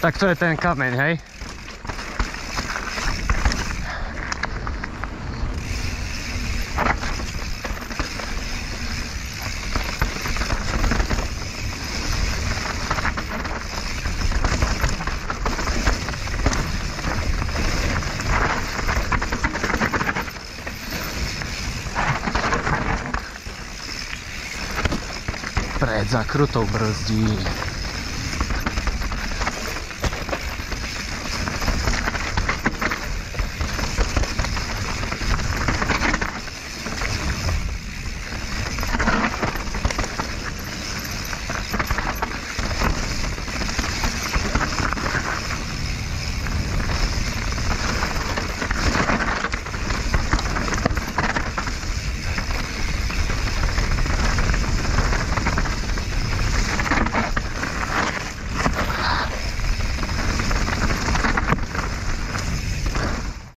Tak to je ten kameň, hej? pred zakrutou brzdí.